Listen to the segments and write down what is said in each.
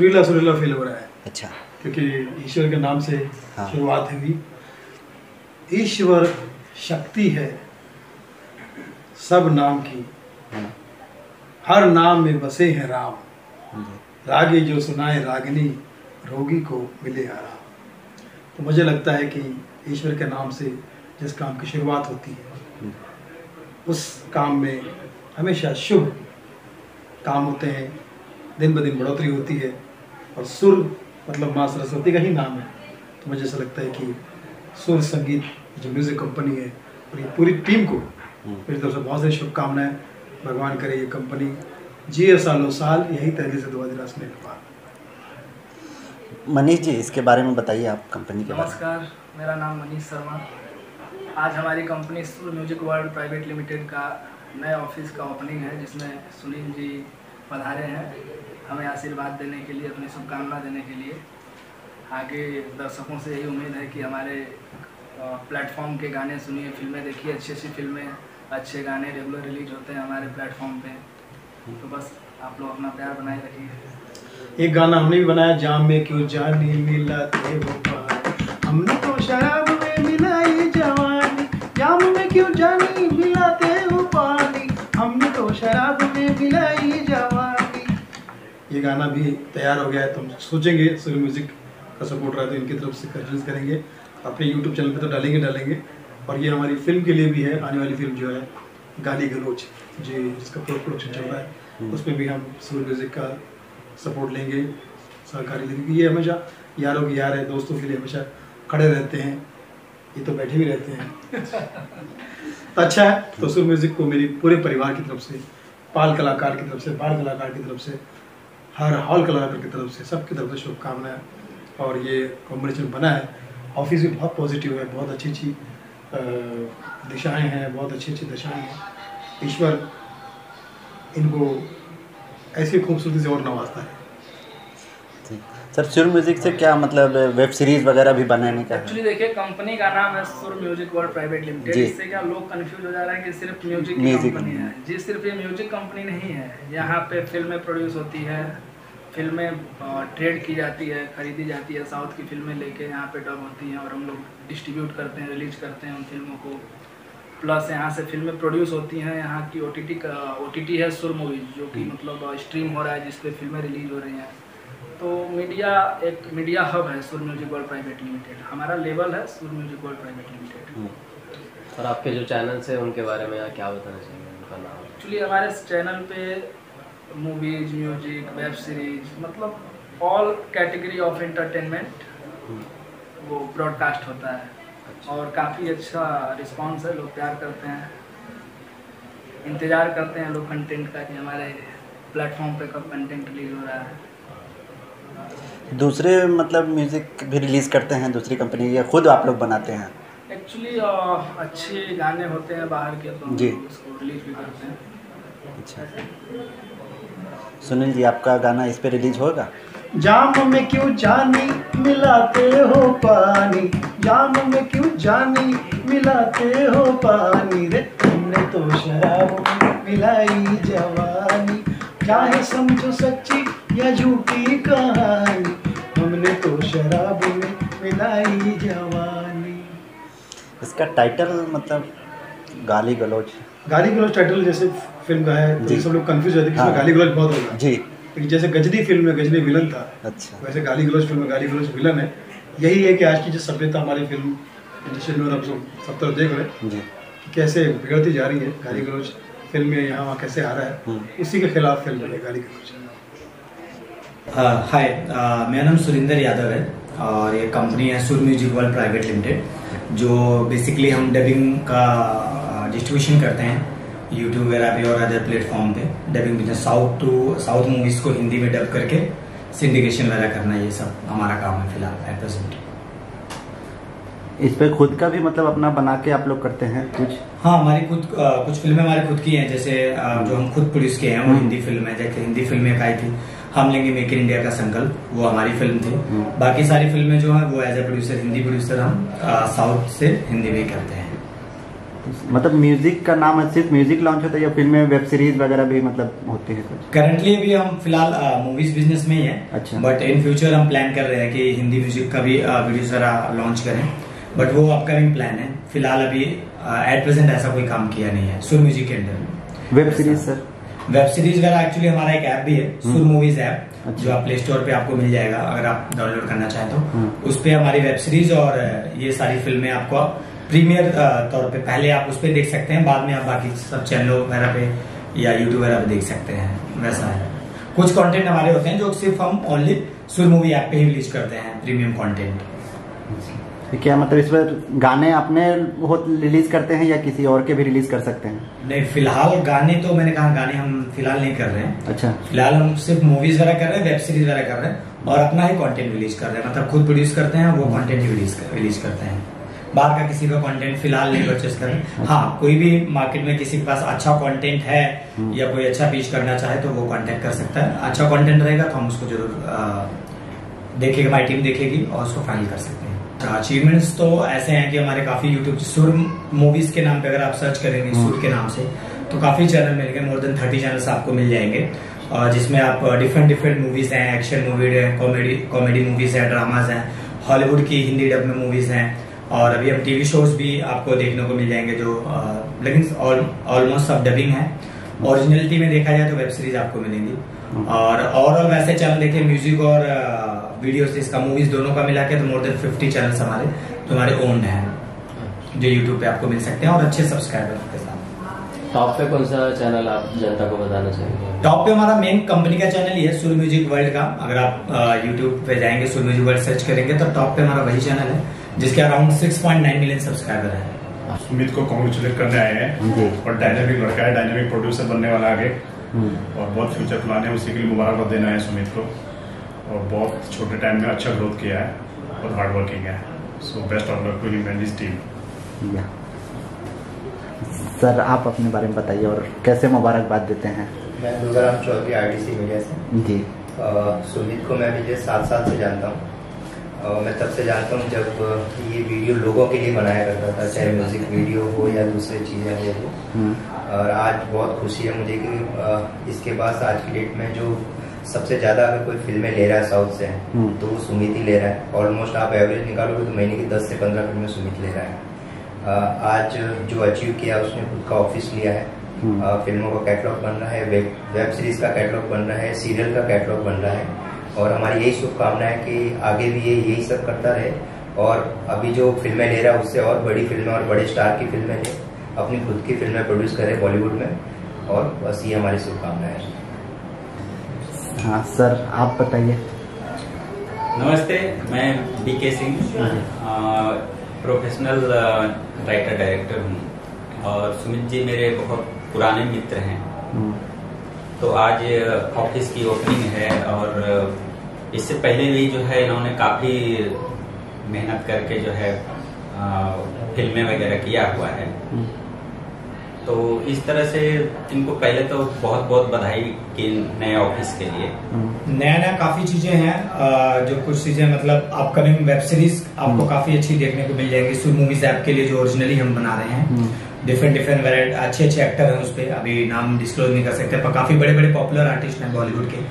सुरीला सुरीला फील हो रहा है। अच्छा। क्योंकि ईश्वर के नाम से हाँ। शुरुआत हुई। ईश्वर शक्ति है सब नाम की। है। हर नाम में बसे हैं राम। रागी जो सुनाए रागिनी रोगी को मिले आराम। तो मुझे लगता है कि ईश्वर के नाम से जिस काम की शुरुआत होती है हम्म, उस काम में हमेशा शुभ काम होते हैं। दिन ब दिन बढ़ोतरी होती है। और सुर मतलब माँ सरस्वती का ही नाम है। तो मुझे ऐसा लगता है कि सुर संगीत जो म्यूज़िक कंपनी है और ये पूरी टीम को हम्म। मेरी तरफ़ से बहुत सारी शुभकामनाएँ। भगवान करे ये कंपनी जिए सालों साल यही तहरीर से दुआ दिलास में मनीष जी इसके बारे में बताइए आप कंपनी के नमस्कार मेरा नाम मनीष शर्मा। आज हमारी कंपनी सुर म्यूज़िक वर्ल्ड प्राइवेट लिमिटेड का नए ऑफ़िस का ओपनिंग है जिसमें सुनील जी पधारे हैं। हमें आशीर्वाद देने के लिए, अपनी शुभकामना देने के लिए। आगे दर्शकों से यही उम्मीद है कि हमारे प्लेटफॉर्म के गाने सुनिए, फ़िल्में देखिए अच्छी अच्छी फ़िल्में, अच्छे गाने रेगुलर रिलीज़ होते हैं हमारे प्लेटफॉर्म पे। तो बस आप लोग अपना प्यार बनाए रखिए। एक गाना हमने भी बनाया, जाम में क्यों जानी मिला थे हमने तो शराब में मिलाई जवानी, जाम में क्यों जानी ये गाना भी तैयार हो गया है तो हम सोचेंगे सूर्य म्यूज़िक का सपोर्ट रहा तो इनकी तरफ़ से रिलीज़ करेंगे। अपने यूट्यूब चैनल पे तो डालेंगे डालेंगे। और ये हमारी फ़िल्म के लिए भी है आने वाली फ़िल्म जो है गाली गलोच जो इसका प्रोडक्शन चल रहा है उसमें भी हम सूर्य म्यूज़िक का सपोर्ट लेंगे सहकारी लेंगे ये हमेशा यारों की यार है दोस्तों के लिए हमेशा खड़े रहते हैं ये तो बैठे भी रहते हैं। तो अच्छा है तो सुर म्यूज़िक को मेरी पूरे परिवार की तरफ़ से पाल कलाकार की तरफ़ से बाल कलाकार की तरफ़ से हर हॉल कलाकार की तरफ़ से, सबकी तरफ़ से शुभकामनाएँ। और ये कॉम्बिनेशन बना है। ऑफ़िस भी बहुत पॉजिटिव है, बहुत अच्छी अच्छी दिशाएँ हैं, बहुत अच्छी अच्छी दिशाएँ हैं। ईश्वर इनको ऐसी खूबसूरती से और नवाजता है। ठीक। सर सुर म्यूज़िक से क्या मतलब वेब सीरीज़ वगैरह भी बनाने का एक्चुअली देखिए कंपनी का नाम है Sur music world private limited. इससे क्या लोग कंफ्यूज हो जा रहे हैं कि सिर्फ़ म्यूज़िक म्यूज़िक कंपनी है। जी सिर्फ़ ये म्यूज़िक कंपनी नहीं है। यहाँ पे फ़िल्में प्रोड्यूस होती है फ़िल्में ट्रेड की जाती है खरीदी जाती है साउथ की फ़िल्में लेके यहाँ पे डब होती हैं और हम लोग डिस्ट्रीब्यूट करते हैं रिलीज़ करते हैं उन फ़िल्मों को। प्लस यहाँ से फ़िल्में प्रोड्यूस होती हैं यहाँ की ओ का ओ है सुर मूवीज़ जो कि मतलब स्ट्रीम हो रहा है जिसपे फ़िल्में रिलीज़ हो रही हैं। तो मीडिया एक मीडिया हब है Sur music world private limited हमारा लेवल है Sur music world private limited और आपके जो चैनल्स हैं उनके बारे में क्या बताना चाहेंगे? उनका नाम? एक्चुअली हमारे चैनल पे मूवीज़ म्यूज़िक वेब सीरीज़ मतलब ऑल कैटेगरी ऑफ़ एंटरटेनमेंट वो ब्रॉडकास्ट होता है। अच्छा। और काफ़ी अच्छा रिस्पांस है लोग प्यार करते हैं। इंतज़ार करते हैं लोग कंटेंट का कि हमारे प्लेटफॉर्म पे कब कंटेंट रिलीज़ हो रहा है। दूसरे मतलब म्यूज़िक भी रिलीज़ करते हैं दूसरी कंपनी या खुद आप लोग बनाते हैं? एक्चुअली अच्छे गाने होते हैं बाहर के तो जी। रिलीज़ भी करते हैं। अच्छा। सुनील जी आपका गाना इस पे रिलीज़ होगा? जाम में क्यों जानी मिलाते हो पानी? जाम में क्यों जानी मिलाते हो पानी? रे तुमने तो शराब मिलाई जवानी। चाहे समझो सच्ची या झूठी कहानी हमने तो शराब में मिलाई जवानी। इसका टाइटल मतलब गाली गलौज। गाली गलौज टाइटल जैसे फ़िल्म का है तो सब लोग कंफ्यूज रहते हैं हाँ। गाली गलौज बहुत होगा जी। लेकिन जैसे गजनी फ़िल्म में गजनी विलन था अच्छा। वैसे गाली गलौज फ़िल्म में गाली गलौज विलन है। यही है कि आज की जो सभ्यता हमारी फ़िल्म इंडस्ट्री में आप सब सब तरफ़ देख रहे हैं कैसे बिगड़ती जा रही है गाली गलौज फ़िल्म में यहाँ वहाँ कैसे आ रहा है हम्म। इसी के खिलाफ फ़िल्म है गाली गलौज। हाय uh, मेरा नाम सुरिंदर यादव है और ये कंपनी है Sur music world private limited जो बेसिकली हम डबिंग का डिस्ट्रीब्यूशन करते हैं यूट्यूब वगैरह पे और अदर प्लेटफॉर्म पे। Dubbing business south to south movies को हिंदी में डब करके सिंडिकेशन वगैरह करना ये सब हमारा काम है फ़िलहाल एट प्रेजेंट इस पे खुद का भी मतलब अपना बना के आप लोग करते हैं कुछ? हाँ हमारी खुद कुछ फ़िल्में हमारी खुद की हैं जैसे जो हम खुद प्रोड्यूस किए हैं वो हम्म। हिंदी फ़िल्म है जैसे हिंदी फ़िल्म एक आई थी हम लेंगे मेक इन इंडिया का संकल्प वो हमारी फ़िल्म थी। बाकी सारी फ़िल्में जो है वो as a producer Hindi producer हम साउथ से हिंदी में करते हैं। मतलब म्यूज़िक का नाम सिर्फ़ म्यूज़िक लॉन्च होता है या फ़िल्में वेब सीरीज़ वगैरह भी मतलब होती है कुछ? करंटली अभी हम फ़िलहाल मूवीज़ बिज़नेस में ही है। अच्छा। बट इन फ्यूचर हम प्लान कर रहे हैं कि हिंदी म्यूज़िक का भी वीडियो जरा लॉन्च करें। बट वो अपकमिंग प्लान है। फ़िलहाल अभी एट प्रेजेंट ऐसा कोई काम किया नहीं है सुर म्यूज़िक के under web series sir web series वगैरह एक्चुअली हमारा एक ऐप भी है सुर मूवीज़ ऐप अच्छा। जो आप प्ले स्टोर पे आपको मिल जाएगा अगर आप डाउनलोड करना चाहें तो। हम्म। उस पर हमारी वेब सीरीज़ और ये सारी फ़िल्में आपको प्रीमियर तौर पे पहले आप उस पर देख सकते हैं बाद में आप बाकी सब चैनलों वगैरह पे या यूट्यूब वगैरह पे देख सकते हैं वैसा है। कुछ कंटेंट हमारे होते हैं जो सिर्फ़ हम ओनली सुर मूवी ऐप पे ही रिलीज़ करते हैं प्रीमियम कंटेंट ये क्या मतलब इस पर गाने अपने रिलीज़ करते हैं या किसी और के भी रिलीज़ कर सकते हैं? नहीं फ़िलहाल गाने तो मैंने कहा गाने हम फ़िलहाल नहीं कर रहे हैं। अच्छा। फ़िलहाल हम सिर्फ़ मूवीज़ वगैरह कर रहे हैं वेब सीरीज़ वगैरह कर रहे हैं और अपना ही कंटेंट रिलीज़ कर रहे हैं। मतलब खुद प्रोड्यूस करते हैं वो कंटेंट रिलीज़ रिलीज़ करते हैं। बाहर का किसी का कंटेंट फ़िलहाल नहीं परचेस कर रहे हाँ। कोई भी मार्केट में किसी के पास अच्छा कंटेंट है या कोई अच्छा पीच करना चाहे तो वो कांटेक्ट कर सकता है। अच्छा कंटेंट रहेगा तो हम उसको ज़रूर देखेगा देखेगी हमारी टीम देखेगी और उसको फाइनल कर सकते हैं। अचीवमेंट्स तो ऐसे हैं कि हमारे काफ़ी यूट्यूब सुर मूवीज़ के नाम पे अगर आप सर्च करेंगे, सुर के नाम से तो काफ़ी चैनल मिलेंगे मोर देन थर्टी चैनल्स आपको मिल जाएँगे। जिसमें आप डिफरेंट डिफरेंट मूवीज़ हैं एक्शन मूवी है कॉमेडी कॉमेडी मूवीज़ है ड्रामाज हैं हॉलीवुड की हिंदी डब में मूवीज़ हैं, और अभी हम टीवी शोज़ भी आपको देखने को मिल जाएँगे जो लेकिन ऑलमोस्ट सब डबिंग है। ओरिजिनलिटी में देखा जाए तो वेब सीरीज़ आपको मिलेंगी। और ओवरऑल वैसे चैनल देखिए म्यूज़िक और वीडियोस इसका मूवीज़ दोनों का मिला के तो मोर देन फिफ्टी चैनल्स हमारे जो हमारे ओन हैं। जो यूट्यूब पे आपको मिल सकते हैं और अच्छे सब्सक्राइबर के साथ। टॉप पे कौन सा चैनल आप जनता को बताना चाहेंगे? टॉप पे हमारा मेन कंपनी का चैनल ही है सुर म्यूज़िक वर्ल्ड का। अगर आप यूट्यूब पे जाएँगे सुर म्यूज़िक वर्ल्ड सर्च करेंगे तो टॉप पे हमारा वही चैनल है जिसके अराउंड 6.9 मिलियन सब्सक्राइबर है। सुमित को कॉन्ग्रेचुलेट करने आए हैं। जी। और डायनेमिक लड़का है डायनेमिक प्रोड्यूसर बनने वाला आगे। हम्म, और बहुत फ्यूचर प्लान है उसी के लिए मुबारकबाद देना है सुमित को। और बहुत छोटे टाइम में अच्छा ग्रोथ किया है और हार्ड वर्किंग है। So best of luck to him and his team sir आप अपने बारे में बताइए और कैसे मुबारकबाद देते हैं? मैं दुर्गाराम चौधरी आरडीसी मीडिया से। जी। सुमित को मैं पिछले सात साल से जानता हूँ। मैं तब से जानता हूँ जब ये वीडियो लोगों के लिए बनाया करता था चाहे म्यूज़िक वीडियो हो या दूसरी चीज़ें हो। हम्म, और आज बहुत खुशी है मुझे कि इसके पास आज की डेट में जो सबसे ज़्यादा अगर कोई फ़िल्में ले रहा है साउथ से हम्म। तो वो सुमित ही ले रहा है। ऑलमोस्ट आप एवरेज निकालोगे तो महीने की दस से पंद्रह फ़िल्में सुमित ले रहा है। आज जो अचीव किया उसने खुद का ऑफ़िस लिया है। हम्म। फ़िल्मों का कैटलॉग बन रहा है वेब वेब सीरीज़ का कैटलॉग बन रहा है सीरियल का कैटलॉग बन रहा है। और हमारी यही शुभकामना है कि आगे भी ये यही सब करता रहे। और अभी जो फ़िल्में ले रहा है उससे और बड़ी फ़िल्में और बड़े स्टार की फ़िल्में ले। अपनी खुद की फ़िल्में प्रोड्यूस करे बॉलीवुड में। और बस ये हमारी शुभकामनाएँ है। हाँ सर आप बताइए। नमस्ते मैं डी के सिंह प्रोफेशनल राइटर डायरेक्टर हूँ। और सुमित जी मेरे बहुत पुराने मित्र हैं। हम्म, तो आज ऑफ़िस की ओपनिंग है और इससे पहले भी जो है इन्होंने काफ़ी मेहनत करके जो है फ़िल्में वगैरह किया हुआ है। हम्म, तो इस तरह से इनको पहले तो बहुत बहुत बधाई कि नए ऑफ़िस के लिए। हम्म, नया नया काफ़ी चीज़ें हैं जो कुछ चीज़ें मतलब अपकमिंग वेब सीरीज़ आपको हम्म। काफ़ी अच्छी देखने को मिल जाएगी। सुर मूवीज़ ऐप के लिए जो ओरिजिनली हम बना रहे हैं। डिफरेंट डिफरेंट वेराइट अच्छे अच्छे एक्टर हैं उस पर अभी नाम डिस्क्लोज नहीं कर सकते पर काफ़ी बड़े बड़े पॉपुलर आर्टिस्ट हैं बॉलीवुड के।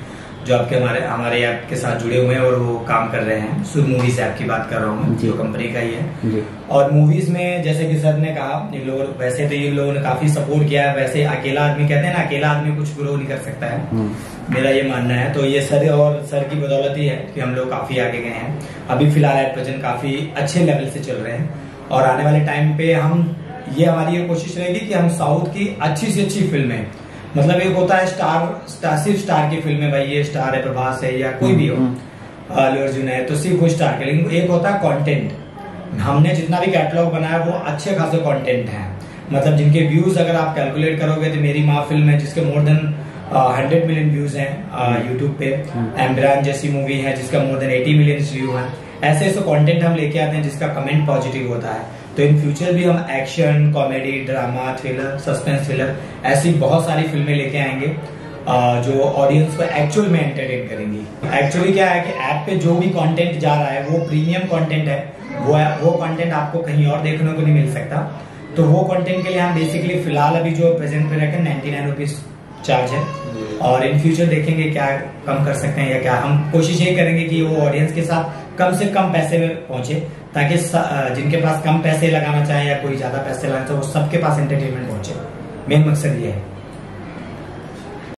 जो आपके हमारे हमारे ऐप के साथ जुड़े हुए हैं और वो काम कर रहे हैं। सुर मूवीज़ ऐप की बात कर रहा हूँ जो। कंपनी का ही है। और मूवीज़ में जैसे कि सर ने कहा इन लोगों वैसे तो इन लोगों ने काफ़ी सपोर्ट किया है। वैसे अकेला आदमी कहते हैं ना अकेला आदमी कुछ ग्रो नहीं कर सकता है। हम्म, मेरा ये मानना है। तो ये सर और सर की बदौलत ही है कि हम लोग काफ़ी आगे गए हैं। अभी फ़िलहाल एट प्रेजेंट काफ़ी अच्छे लेवल से चल रहे हैं। और आने वाले टाइम पे हम ये हमारी ये कोशिश रहेगी कि हम साउथ की अच्छी से अच्छी फ़िल्में मतलब एक होता है स्टार स्टार सिर्फ़ स्टार की फ़िल्म है भाई ये स्टार है प्रभास है या कोई भी हो। हम्म। अल्लू अर्जुन है तो सिर्फ़ वो स्टार के। लेकिन एक होता है कंटेंट हमने जितना भी कैटलॉग बनाया वो अच्छे खासे कंटेंट है। मतलब जिनके व्यूज़ अगर आप कैलकुलेट करोगे तो मेरी माँ फ़िल्म है जिसके more than hundred million views हैं यूट्यूब पे। एम्ब्रान जैसी मूवी है जिसका more than eighty million view है। ऐसे ऐसे कंटेंट हम लेके आते हैं जिसका कमेंट पॉजिटिव होता है। तो इन फ्यूचर भी हम action comedy drama thriller suspense thriller ऐसी बहुत सारी फ़िल्में लेके आएँगे जो ऑडियंस को एक्चुअल में एंटरटेन करेंगी। एक्चुअली क्या है कि ऐप पे जो भी कंटेंट जा रहा है वो प्रीमियम कंटेंट है वो वो कंटेंट आपको कहीं और देखने को नहीं मिल सकता। तो वो कंटेंट के लिए हम बेसिकली फ़िलहाल अभी जो प्रेजेंट पे रखें नाइनटी नाइन रुपीज़ चार्ज है और इन फ्यूचर देखेंगे क्या कम कर सकते हैं या क्या। हम कोशिश ये करेंगे कि वो ऑडियंस के साथ कम से कम पैसे में पहुँचे। ताकि जिनके पास कम पैसे लगाना चाहे या कोई ज़्यादा पैसे लगाना चाहे, वो सबके पास एंटरटेनमेंट पहुँचे। मेन मकसद ये है।